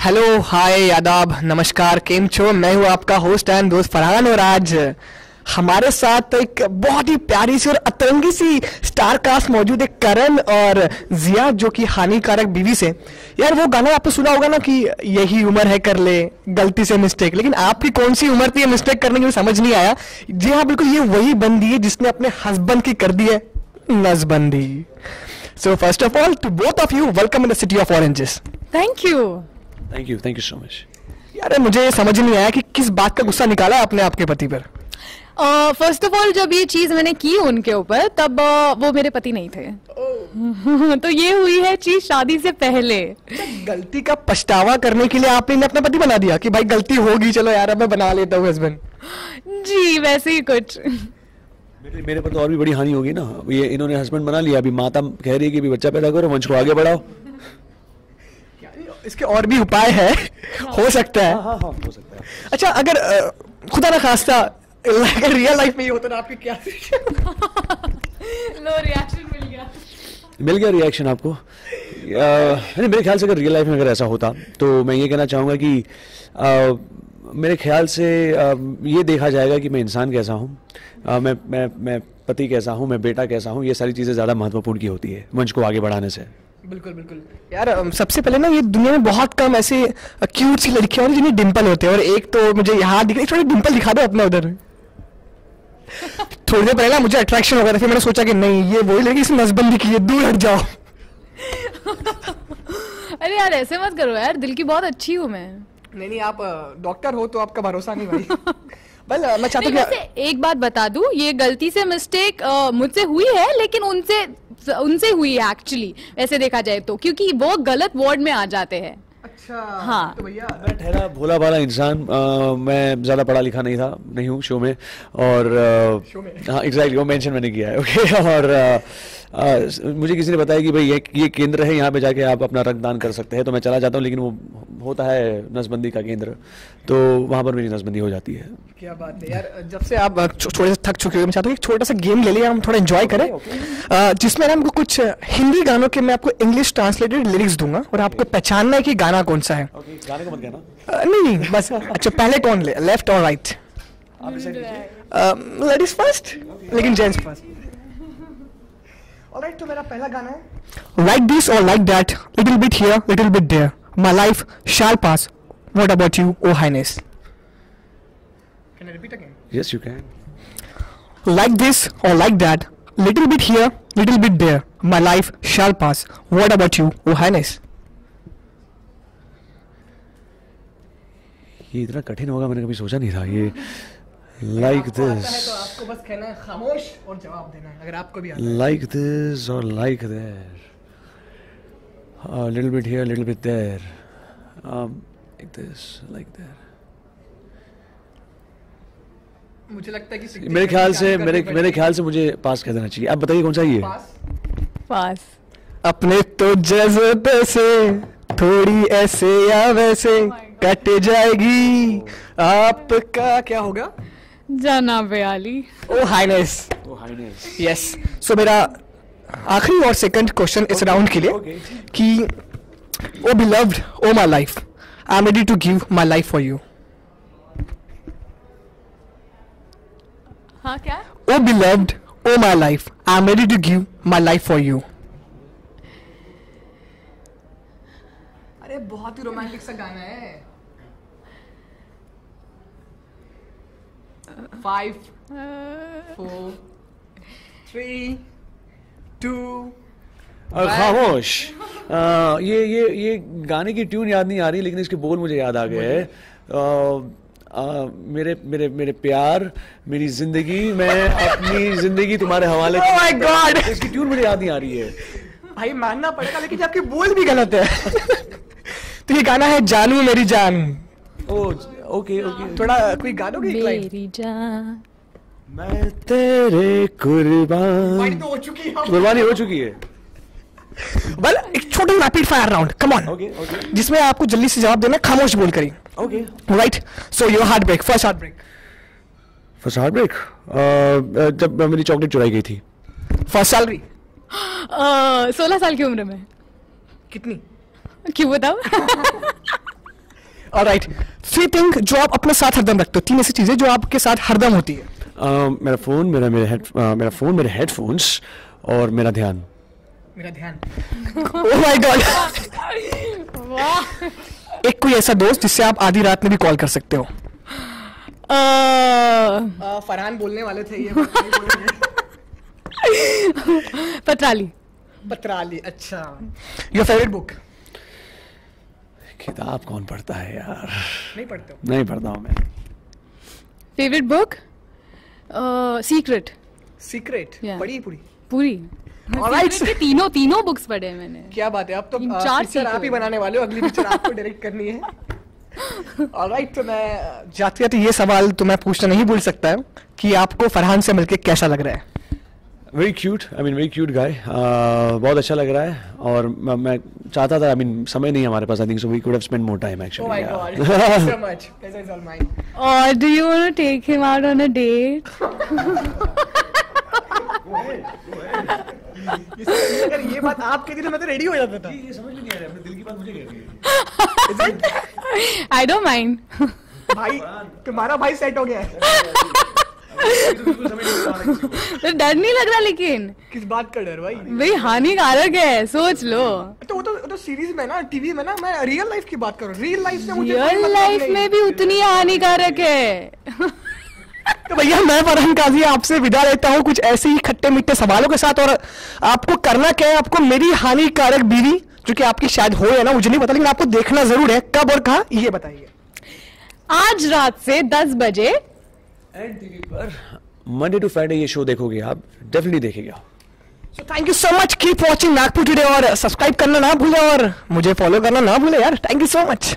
Hello hi आदाब नमस्कार, केम छो? मैं हूँ आपका होस्ट एंड दोस्त फरहान और आज हमारे साथ एक बहुत ही प्यारी सी और अतरंगी सी स्टार कास्ट मौजूद है करण और जिया, जो कि हानिकारक बीवी से। यार, वो गाना आपने सुना होगा ना कि यही उम्र है कर ले, गलती से मिस्टेक लेकिन आपकी कौन सी उम्र थी मिस्टेक करने की समझ नहीं आया। जी हाँ बिल्कुल, ये वही बंदी है जिसने अपने हस्बैंड की कर दी है नजबंदी so first of all to both of you welcome in the city of oranges thank you thank you thank you so much यार मुझे ये समझ नहीं आया कि किस बात का गुस्सा निकाला आपने आपके पति पर। फ़र्स्ट ऑफ़ ऑल जब ये चीज़ मैंने की उनके ऊपर तब uh, वो मेरे पति नहीं थे। तो ये हुई है चीज़ शादी से पहले। गलती का पछतावा करने के लिए आपने अपना पति बना दिया कि भाई गलती होगी चलो यार अब मैं बना लेता हूँ हस्बैंड जी वैसे ही कुछ। मेरे मेरे पर तो और भी बड़ी हानि होगी ना। ये इन्होंने हस्बैंड बना लिया अभी माता कह रही है कि बच्चा पैदा करो वंश को आगे बढ़ाओ। इसके और भी उपाय है। हो। सकता है। हाँ हाँ हो सकता है। अच्छा अगर खुदा ना खास्ता अगर रियल लाइफ में ये होता ना आपकी क्या लो रिएक्शन मिल गया। मिल गया रिएक्शन आपको? नहीं मेरे ख्याल से अगर रियल लाइफ में अगर ऐसा होता तो मैं ये कहना चाहूँगा कि अ, मेरे ख्याल से अ, ये देखा जाएगा कि मैं इंसान कैसा हूँ। मैं मैं मैं पति कैसा हूँ मैं बेटा कैसा हूँ ये सारी चीज़ें ज़्यादा महत्वपूर्ण की होती है मंच को आगे बढ़ाने से। बिल्कुल बिल्कुल। यार सबसे पहले ना ये दुनिया में बहुत कम ऐसे क्यूट सी लड़कियाँ होती हैं जिन्हें डिंपल होते हैं। और एक तो मुझे यहाँ दिख रही थोड़ी डिंपल दिखा दो अपना उधर। थोड़ी देर पहले ना मुझे अट्रैक्शन हो गया था फिर मैंने सोचा कि नहीं ये वही लड़की इसने नसबंदी की है दूर हट जाओ। अरे यार ऐसे मत करो यार दिल की बहुत अच्छी हूँ मैं। नहीं नहीं आप डॉक्टर हो तो आपका भरोसा नहीं भाई। बल मैं चाहता हूँ एक बात बता दूँ ये गलती से मिस्टेक मुझसे हुई है लेकिन उनसे उनसे हुई है एक्चुअली वैसे देखा जाए तो क्योंकि वो गलत वार्ड में आ जाते हैं अच्छा हाँ। तो भैया मैं ठहरा भोला भाला इंसान मैं ज़्यादा पढ़ा लिखा नहीं था नहीं हूँ शो में और अ, शो में? हाँ एग्जैक्टली वो मेंशन मैंने किया है ओके और अ, मुझे किसी ने बताया कि भाई ये ये केंद्र है यहाँ पे जाके आप अपना रक्तदान कर सकते हैं। तो मैं चला जाता हूँ लेकिन वो होता है नसबंदी का केंद्र। तो वहाँ पर मेरी नसबंदी हो जाती है। क्या बात है यार जब से आप थोड़े से थक चुके हो मैं चाहता हूँ एक छोटा सा गेम ले लिया हम थोड़ा इन्जॉय करें। जिसमें ना हमको कुछ हिंदी गानों के मैं आपको इंग्लिश ट्रांसलेटेड लिरिक्स दूँगा और आपको पहचानना है कि गाना कौन सा है। ओके गाने को मत कहना। नहीं नहीं बस अच्छा पहले कौन ले लेफ़्ट और राइट। लेडीज़ फ़र्स्ट लेकिन जेंट्स फ़र्स्ट ऑलराइट तो मेरा पहला गाना है लाइक दिस और like that little bit here little bit there my life shall pass what about you oh highness can I repeat again Yes, you can. like this or like that, little bit here, little bit there, my life shall pass. What about you, O Highness? ये इतना कठिन होगा मैंने कभी सोचा नहीं था ये लाइक दिस आपको बस कहना है खामोश और जवाब देना है अगर आपको भी like this or like there. A little bit here a little bit there. Um, like this like there. मुझे लगता है कि मेरे ख्याल से मेरे मेरे ख्याल से मुझे पास कर देना चाहिए। आप बताइए कौन सा ये? पास अपने तो जज्बे से थोड़ी ऐसे या वैसे कट जाएगी। आपका क्या होगा? जाना बेआली oh highness. oh highness yes so मेरा आखिरी और सेकंड क्वेश्चन इस राउंड के लिए okay. कि ओ beloved oh my life I am ready to give my life for you हाँ क्या? ओ beloved oh my life I am ready to give my life for you अरे बहुत ही रोमांटिक सा गाना है। फाइव फोर थ्री टू और खामोश। आ, ये ये ये गाने की ट्यून याद नहीं आ रही लेकिन इसके बोल मुझे याद आ गए हैं। मेरे मेरे मेरे प्यार मेरी ज़िंदगी मैं अपनी ज़िंदगी तुम्हारे हवाले Oh my God! इसकी ट्यून मुझे याद नहीं आ रही है। भाई मानना पड़ेगा लेकिन आपके बोल भी गलत है। तो ये गाना है जानू मेरी जान। ओ ओके ओके थोड़ा कोई एक लाइन मेरी जान। मैं तेरे कुर्बान। तो हो चुकी है। कुर्बानी हो चुकी है। वेल एक छोटा rapid fire round come on okay okay जिसमें आपको जल्दी से जवाब देना खामोश बोल करी। Okay right so your heart break first heart break first heart break जब मेरी चॉकलेट चुराई गई थी। फ़र्स्ट सैलरी सोलह साल की उम्र में। कितनी? क्यों बताओ ऑलराइट थ्री थिंग जो आप अपने साथ हरदम रखते हो तीन ऐसी चीज़ें जो आपके साथ हरदम होती है। Uh, मेरा फ़ोन मेरा मेरे हेड uh, मेरा फ़ोन मेरे हेडफोन्स और मेरा ध्यान। मेरा ध्यान। ओह माय गॉड एक कोई ऐसा दोस्त जिससे आप आधी रात में भी कॉल कर सकते हो? अ, फरहान बोलने वाले थे ये पत्राली। पत्राली अच्छा। योर फेवरेट बुक किताब कौन पढ़ता है यार? नहीं पढ़ते हो। नहीं पढ़ता हूँ मैं। फेवरेट बुक सीक्रेट सीक्रेट पढ़ी पूरी? पूरी। Alright. Secret तीनों तीनों बुक्स पढ़े हैं मैंने। क्या बात है अब तो चार पिक्चर आप ही बनाने वाले हो अगली पिक्चर आपको डायरेक्ट करनी है। ऑलराइट तो मैं जाते जाते ये सवाल तो मैं पूछना नहीं भूल सकता है कि आपको फरहान से मिलके कैसा लग रहा है? Very cute I mean very cute guy बहुत अच्छा लग रहा है और मैं, मैं चाहता था आई मीन समय नहीं हमारे पास I think so we could have spend more time Oh actually my god. Thank you so much. Pleasure is all और do you want to take him out on a date अगर ये बात आप कहती तो मैं तो रेडी हो जाता था। ये समझ नहीं आ रहा अपने दिल की बात मुझे कह रही है आई डोंट माइंड भाई तुम्हारा भाई सेट हो गया है। तो डर नहीं लग रहा लेकिन? किस बात का डर भाई? भाई हानिकारक है सोच लो। तो वो तो वो तो सीरीज़ में ना टीवी में ना मैं रियल लाइफ की बात कर। रहा हूँ रियल लाइफ से मुझे रियल मतलब लाइफ में भी उतनी हानिकारक है। तो भैया मैं फरहान काजी आपसे विदा लेता हूँ कुछ ऐसे ही खट्टे मिट्टे सवालों के साथ। और आपको करना क्या है? आपको मेरी हानिकारक बीवी जो कि आपकी शायद हो या ना मुझे नहीं पता लेकिन आपको देखना ज़रूर है। कब और कहा? ये बताइए। आज रात से 10 बजे एंड टीवी पर मंडे टू फ्राइडे ये शो देखोगे आप डेफिनेटली देखेगा। So thank you so much keep watching Nagpur today और सब्सक्राइब करना ना भूले और मुझे फॉलो करना ना भूले यार. Thank you so much